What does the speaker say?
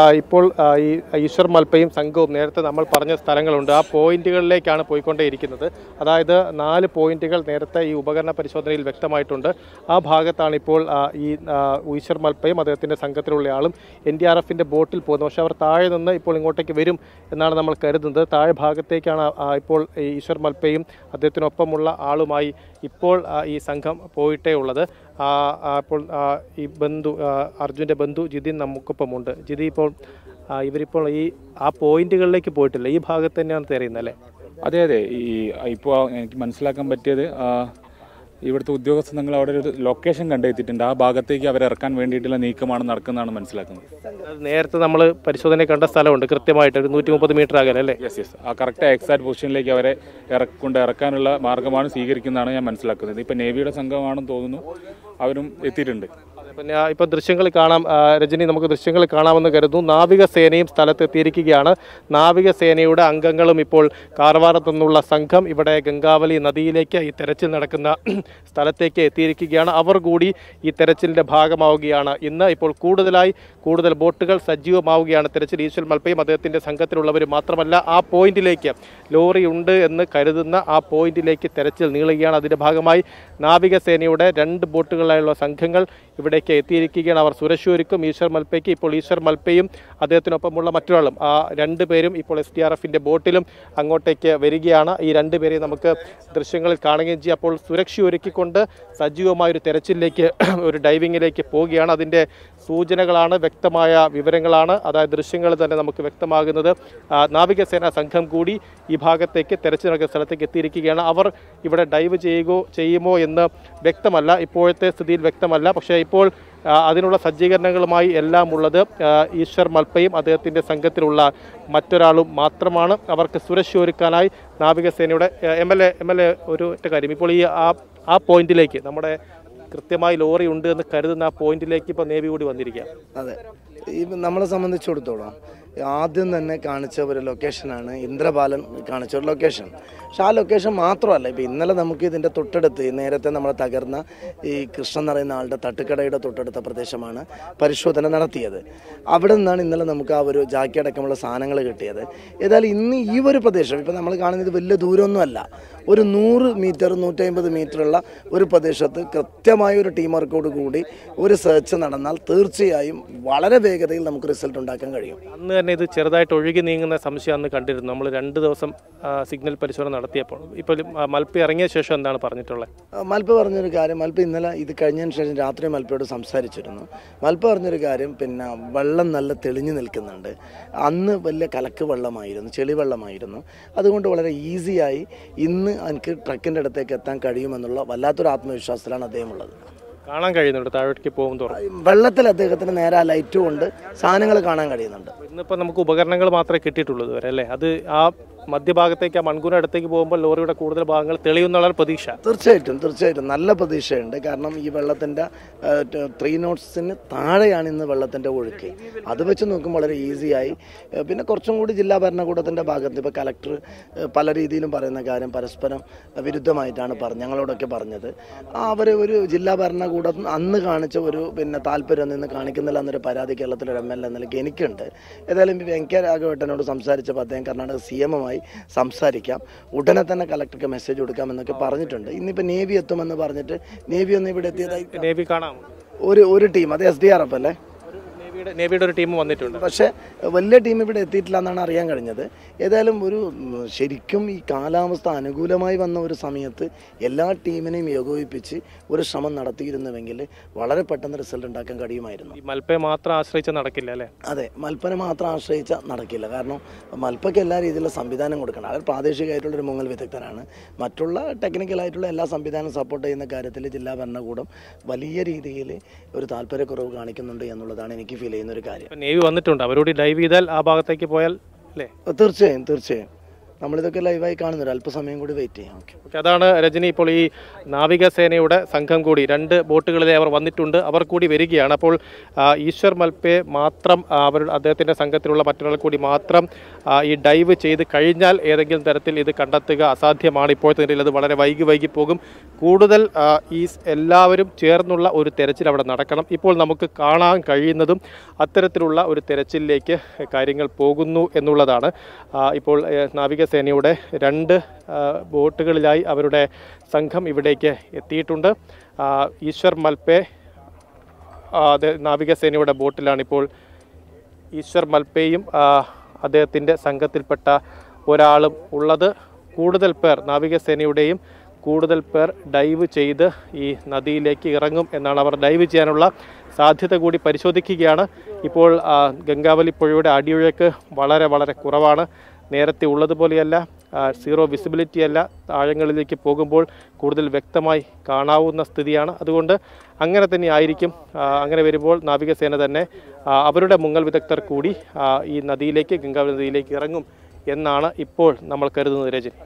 ഇപ്പോൾ ഈ ഈശ്വർ മൽപ്പയും സംഘവും നേരത്തെ നമ്മൾ പറഞ്ഞ സ്ഥലങ്ങളുണ്ട്. ആ പോയിന്റുകളിലേക്കാണ് പോയിക്കൊണ്ടേയിരിക്കുന്നത്. അതായത് നാല് പോയിന്റുകൾ നേരത്തെ ഈ ഉപകരണ പരിശോധനയിൽ വ്യക്തമായിട്ടുണ്ട്. ആ ഭാഗത്താണ് ഇപ്പോൾ ഈ ഈശ്വർ മൽപ്പയും അദ്ദേഹത്തിന്റെ സംഘത്തിലുള്ള ആളും എൻ ഡി ആർ എഫിന്റെ ബോട്ടിൽ പോകുന്നത്. പക്ഷേ അവർ താഴെ നിന്ന് ഇപ്പോൾ ഇങ്ങോട്ടേക്ക് വരും എന്നാണ് നമ്മൾ കരുതുന്നത്. താഴെ ഭാഗത്തേക്കാണ് ഇപ്പോൾ ഈശ്വർ മൽപ്പയും അദ്ദേഹത്തിനൊപ്പമുള്ള ആളുമായി ഇപ്പോൾ ഈ സംഘം പോയിട്ടേ ഉള്ളത്. അപ്പോൾ ഈ ബന്ധു അർജുന്റെ ബന്ധു ജിതിൻ നമുക്കൊപ്പമുണ്ട് ജിതി ഇപ്പോൾ ഇവരിപ്പോൾ ഈ ആ പോയിന്റുകളിലേക്ക് പോയിട്ടില്ല. ഈ ഭാഗത്ത് തന്നെയാണ് തെരയുന്നത് അല്ലേ? അതെ അതെ. ഈ ഇപ്പോൾ എനിക്ക് മനസ്സിലാക്കാൻ പറ്റിയത് ഇവിടുത്തെ ഉദ്യോഗസ്ഥ നിങ്ങൾ അവിടെ ഒരു ലൊക്കേഷൻ കണ്ടെത്തിയിട്ടുണ്ട്. ആ ഭാഗത്തേക്ക് അവർ ഇറക്കാൻ വേണ്ടിയിട്ടുള്ള നീക്കമാണ് നടക്കുന്നതാണ് മനസ്സിലാക്കുന്നത്. നേരത്തെ നമ്മൾ പരിശോധന കണ്ട സ്ഥലമുണ്ട്. കൃത്യമായിട്ട് ഒരു നൂറ്റി മുപ്പത് മീറ്റർ അകലെ അല്ലേ? യെസ് യെസ് ആ കറക്റ്റ് എക്സാക്ട് പൊസിഷനിലേക്ക് അവരെ ഇറക്കൊണ്ട് ഇറക്കാനുള്ള മാർഗമാണ് സ്വീകരിക്കുന്നതാണ് ഞാൻ മനസ്സിലാക്കുന്നത്. ഇപ്പം നേവിയുടെ സംഘമാണെന്ന് തോന്നുന്നു. അവരും എത്തിയിട്ടുണ്ട്. പിന്നെ ഇപ്പൊ ദൃശ്യങ്ങൾ കാണാം. രജനി നമുക്ക് ദൃശ്യങ്ങൾ കാണാമെന്ന് കരുതുന്നു. നാവികസേനയും സ്ഥലത്ത് എത്തിയിരിക്കുകയാണ്. നാവികസേനയുടെ അംഗങ്ങളും ഇപ്പോൾ കാർവാറത്തു നിന്നുള്ള സംഘം ഇവിടെ ഗംഗാവലി നദിയിലേക്ക് ഈ തെരച്ചിൽ നടക്കുന്ന സ്ഥലത്തേക്ക് എത്തിയിരിക്കുകയാണ്. അവർ കൂടി ഈ തെരച്ചിലിന്റെ ഭാഗമാവുകയാണ്. ഇന്ന് ഇപ്പോൾ കൂടുതലായി കൂടുതൽ ബോട്ടുകൾ സജീവമാവുകയാണ് തെരച്ചിൽ. ഈശ്വൽ മൽപ്പയും അദ്ദേഹത്തിന്റെ സംഘത്തിലുള്ളവർ മാത്രമല്ല ആ പോയിന്റിലേക്ക് ലോറി ഉണ്ട് എന്ന് കരുതുന്ന ആ പോയിന്റിലേക്ക് തെരച്ചിൽ നീളുകയാണ്. അതിന്റെ ഭാഗമായി നാവികസേനയുടെ രണ്ട് ബോട്ടുകളിലായുള്ള സംഘങ്ങൾ ഇവിടേക്ക് എത്തിയിരിക്കുകയാണ് അവർ. സുരേഷ് ഒരുക്കും ഈശ്വർ മൽപ്പയ്ക്ക് ഇപ്പോൾ ഈശ്വർ മൽപ്പയും അദ്ദേഹത്തിനൊപ്പമുള്ള മറ്റൊരാളും. ആ രണ്ട് പേരും ഇപ്പോൾ എസ് ഡി ആർ എഫിന്റെ ബോട്ടിലും അങ്ങോട്ടേക്ക് വരികയാണ്. ഈ രണ്ട് പേരെയും നമുക്ക് ദൃശ്യങ്ങളിൽ കാണുകയും ചെയ്യും. അപ്പോൾ സുരക്ഷ ഒരുക്കിക്കൊണ്ട് സജീവമായ ഒരു തെരച്ചിലേക്ക് ഒരു ഡൈവിങ്ങിലേക്ക് പോവുകയാണ്. അതിന്റെ സൂചനകളാണ് വ്യക്തമായ വിവരങ്ങളാണ്. അതായത് ദൃശ്യങ്ങൾ തന്നെ നമുക്ക് വ്യക്തമാകുന്നത്. നാവികസേനാ സംഘം കൂടി ഈ ഭാഗത്തേക്ക് തെരച്ചിൽ നടക്കുന്ന സ്ഥലത്തേക്ക് എത്തിയിരിക്കുകയാണ്. അവർ ഇവിടെ ഡൈവ് ചെയ്യുകയോ ചെയ്യുമോ എന്ന് വ്യക്തമല്ല. ഇപ്പോഴത്തെ സ്ഥിതിയിൽ വ്യക്തമല്ല. പക്ഷേ ഇപ്പോൾ അതിനുള്ള സജ്ജീകരണങ്ങളുമായി എല്ലാം ഉള്ളത് ഈശ്വർ മൽപ്പയും അദ്ദേഹത്തിന്റെ സംഘത്തിലുള്ള മറ്റൊരാളും മാത്രമാണ്. അവർക്ക് സുരക്ഷ ഒരുക്കാനായി നാവികസേനയുടെ M L A M L A ഒരു കാര്യം. ഇപ്പോൾ ഈ ആ ആ പോയിന്റിലേക്ക് നമ്മുടെ കൃത്യമായി ലോറി ഉണ്ട് എന്ന് കരുതുന്ന ആ പോയിന്റിലേക്ക് ഇപ്പോൾ നേവി കൂടി വന്നിരിക്കുക അതെ. നമ്മളെ സംബന്ധിച്ചിടത്തോളം ആദ്യം തന്നെ കാണിച്ച ഒരു ലൊക്കേഷനാണ് ഇന്ദ്രപാലൻ കാണിച്ച ഒരു ലൊക്കേഷൻ പക്ഷെ ആ ലൊക്കേഷൻ മാത്രമല്ല ഇപ്പം ഇന്നലെ നമുക്ക് ഇതിന്റെ തൊട്ടടുത്ത് നേരത്തെ നമ്മൾ തകർന്ന ഈ കൃഷ്ണൻ പറയുന്ന ആളുടെ തട്ടുകടയുടെ തൊട്ടടുത്ത പ്രദേശമാണ് പരിശോധന നടത്തിയത്. അവിടെ നിന്നാണ് ഇന്നലെ നമുക്ക് ആ ഒരു ജാക്കി അടക്കമുള്ള സാധനങ്ങൾ കിട്ടിയത്. ഏതായാലും ഇന്ന് ഈ ഒരു പ്രദേശം ഇപ്പം നമ്മൾ കാണുന്നത് വലിയ ദൂരമൊന്നുമല്ല ഒരു നൂറ് മീറ്റർ നൂറ്റമ്പത് മീറ്ററുള്ള ഒരു പ്രദേശത്ത് കൃത്യമായ ഒരു ടീം വർക്കോട് കൂടി ഒരു സെർച്ച് നടന്നാൽ തീർച്ചയായും വളരെ വേഗതയിൽ നമുക്ക് റിസൾട്ട് ഉണ്ടാക്കാൻ കഴിയും. അന്ന് തന്നെ ഇത് ചെറുതായിട്ട് ഒഴുകി നീങ്ങുന്ന സംശയം അന്ന് കണ്ടിരുന്നു. നമ്മൾ രണ്ട് ദിവസം സിഗ്നൽ പരിശോധന നടത്തിയപ്പോൾ. ഇപ്പോൾ മൽപ്പി ഇറങ്ങിയ ശേഷം എന്താണ് പറഞ്ഞിട്ടുള്ളത്? മൽപ്പ് മൽപ്പ പറഞ്ഞൊരു കാര്യം മൽപ്പ ഇന്നലെ ഇത് കഴിഞ്ഞതിന് ശേഷം രാത്രി മൽപ്പയോട് സംസാരിച്ചിരുന്നു. മൽപ്പ പറഞ്ഞൊരു കാര്യം പിന്നെ വെള്ളം നല്ല തെളിഞ്ഞു നിൽക്കുന്നുണ്ട്. അന്ന് വലിയ കലക്ക് വെള്ളമായിരുന്നു ചെളി വെള്ളമായിരുന്നു. അതുകൊണ്ട് വളരെ ഈസിയായി ഇന്ന് എനിക്ക് ട്രക്കിന്റെ അടുത്തേക്ക് എത്താൻ കഴിയുമെന്നുള്ള വല്ലാത്തൊരു ആത്മവിശ്വാസത്തിലാണ് അദ്ദേഹം ഉള്ളത്. കാണാൻ കഴിയുന്നുണ്ട് താഴേക്ക് പോകും തോറും. വെള്ളത്തിൽ അദ്ദേഹത്തിന് നേരെ ലൈറ്റും ഉണ്ട് സാധനങ്ങൾ കാണാൻ കഴിയുന്നുണ്ട്. ഇന്നിപ്പോൾ നമുക്ക് ഉപകരണങ്ങൾ മാത്രമേ കിട്ടിയിട്ടുള്ളൂ ഇതുവരെ അല്ലേ? അത് ആ മധ്യഭാഗത്തേക്ക് ആ മൺകൂര അടുത്തേക്ക് പോകുമ്പോൾ ലോറിയുടെ കൂടുതൽ ഭാഗങ്ങൾ തെളിയുന്നുള്ള പ്രതീക്ഷ. തീർച്ചയായിട്ടും തീർച്ചയായിട്ടും. നല്ല പ്രതീക്ഷയുണ്ട്. കാരണം ഈ വെള്ളത്തിന്റെ ത്രീ നോട്ട്സിന് താഴെയാണ് ഇന്ന് വെള്ളത്തിന്റെ ഒഴുക്ക്. അത് വെച്ച് നോക്കുമ്പോൾ വളരെ ഈസിയായി. പിന്നെ കുറച്ചും കൂടി ജില്ലാ ഭരണകൂടത്തിന്റെ ഭാഗത്ത് ഇപ്പോൾ കലക്ടർ പല രീതിയിലും പറയുന്ന കാര്യം പരസ്പരം വിരുദ്ധമായിട്ടാണ് പറഞ്ഞത് ഞങ്ങളോടൊക്കെ പറഞ്ഞത്. അവർ ഒരു ജില്ലാ ഭരണകൂടം അന്ന് കാണിച്ച ഒരു പിന്നെ താല്പര്യം നിന്ന് കാണിക്കുന്നില്ല എന്നൊരു പരാതി കേരളത്തിലെ എം എൽ എ നിലയ്ക്ക് എനിക്കുണ്ട്. ഏതായാലും കെ രാഘവേട്ടനോട് സംസാരിച്ചപ്പോൾ അദ്ദേഹം കർണാടക സി എമ്മുമായി സംസാരിക്കാം. ഉടനെ തന്നെ കളക്ടർക്ക് മെസ്സേജ് കൊടുക്കാം എന്നൊക്കെ പറഞ്ഞിട്ടുണ്ട്. ഇന്നിപ്പോൾ നേവി എത്തുമെന്ന് പറഞ്ഞിട്ട് നേവി ഒന്ന് ഇവിടെ എത്തിയതായി നേവി കാണാം. ഒരു ഒരു ടീം അത് എസ് ഡി ആർ എഫ് അല്ലേ? നേവിയുടെ ഒരു ടീം വന്നിട്ടുണ്ട്. പക്ഷേ വലിയ ടീം ഇവിടെ എത്തിയിട്ടില്ല എന്നാണ് അറിയാൻ കഴിഞ്ഞത്. ഏതായാലും ഒരു ശരിക്കും ഈ കാലാവസ്ഥ അനുകൂലമായി വന്ന ഒരു സമയത്ത് എല്ലാ ടീമിനെയും ഏകോപിപ്പിച്ച് ഒരു ശ്രമം നടത്തിയിരുന്നുവെങ്കിൽ വളരെ പെട്ടെന്ന് റിസൾട്ട് ഉണ്ടാക്കാൻ കഴിയുമായിരുന്നു. ഈ മൽപ്പയെ മാത്രം ആശ്രയിച്ച നടക്കില്ല അല്ലേ? അതെ മൽപ്പനെ മാത്രം ആശ്രയിച്ച നടക്കില്ല. കാരണം മൽപ്പയ്ക്ക് എല്ലാ രീതിയിലുള്ള സംവിധാനം കൊടുക്കണം. അവർ പ്രാദേശികമായിട്ടുള്ള ഒരു മുങ്ങൽ വിദഗ്ധനാണ്. മറ്റുള്ള ടെക്നിക്കലായിട്ടുള്ള എല്ലാ സംവിധാനം സപ്പോർട്ട് ചെയ്യുന്ന കാര്യത്തിൽ ജില്ലാ ഭരണകൂടം വലിയ രീതിയിൽ ഒരു താല്പര്യക്കുറവ് കാണിക്കുന്നുണ്ട് എന്നുള്ളതാണ് എനിക്ക് ഫീൽ ചെയ്യുന്ന ഒരു കാര്യം നേവി വന്നിട്ടുണ്ട്. അവരോട് ഡൈവ് ചെയ്താൽ ആ ഭാഗത്തേക്ക് പോയാൽ അല്ലേ? തീർച്ചയായും തീർച്ചയായും. നമ്മളിതൊക്കെ ലൈവായി കാണുന്നുണ്ട് അല്പസമയം കൂടി വെയിറ്റ് ചെയ്യാം. ഓക്കെ അതാണ് രജനി ഇപ്പോൾ ഈ നാവികസേനയുടെ സംഘം കൂടി. രണ്ട് ബോട്ടുകളിലെ അവർ വന്നിട്ടുണ്ട്. അവർ കൂടി വരികയാണ്. അപ്പോൾ ഈശ്വർ മൽപ്പെ മാത്രം അവർ അദ്ദേഹത്തിന്റെ സംഘത്തിലുള്ള മറ്റൊരാൾ കൂടി മാത്രം ഈ ഡൈവ് ചെയ്ത് കഴിഞ്ഞാൽ ഏതെങ്കിലും തരത്തിൽ ഇത് കണ്ടെത്തുക അസാധ്യമാണ്. ഇപ്പോഴത്തെ നിലയിൽ അത് വളരെ വൈകി വൈകി പോകും. കൂടുതൽ ഈ എല്ലാവരും ചേർന്നുള്ള ഒരു തെരച്ചിൽ അവിടെ നടക്കണം. ഇപ്പോൾ നമുക്ക് കാണാൻ കഴിയുന്നതും അത്തരത്തിലുള്ള ഒരു തെരച്ചിലിലേക്ക് കാര്യങ്ങൾ പോകുന്നു എന്നുള്ളതാണ്. ഇപ്പോൾ ഏ, നാവികസേനയുടെ രണ്ട് ബോട്ടുകളിലായി അവരുടെ സംഘം ഇവിടേക്ക് എത്തിയിട്ടുണ്ട്. ഈശ്വർ മൽപ്പെ നാവികസേനയുടെ ബോട്ടിലാണിപ്പോൾ ഈശ്വർ മൽപേയും അദ്ദേഹത്തിന്റെ സംഘത്തിൽപ്പെട്ട ഒരാളും ഉള്ളത്. കൂടുതൽ പേർ നാവികസേനയുടെയും കൂടുതൽ പേർ ഡൈവ് ചെയ്ത് ഈ നദിയിലേക്ക് ഇറങ്ങും എന്നാണ് അവർ ഡൈവ് ചെയ്യാനുള്ള സാധ്യത കൂടി പരിശോധിക്കുകയാണ്. ഇപ്പോൾ ഗംഗാവലി പുഴയുടെ അടിയൊഴുക്ക് വളരെ വളരെ കുറവാണ്. നേരത്തെ ഉള്ളതുപോലെയല്ല സീറോ വിസിബിലിറ്റി അല്ല താഴങ്ങളിലേക്ക് പോകുമ്പോൾ കൂടുതൽ വ്യക്തമായി കാണാവുന്ന സ്ഥിതിയാണ്. അതുകൊണ്ട് അങ്ങനെ തന്നെ ആയിരിക്കും. അങ്ങനെ വരുമ്പോൾ നാവികസേന തന്നെ അവരുടെ മുങ്ങൽ വിദഗ്ധർ കൂടി ഈ നദിയിലേക്ക് ഗംഗാവലി നദിയിലേക്ക് ഇറങ്ങും എന്നാണ് ഇപ്പോൾ നമ്മൾ കരുതുന്നത് രജനി.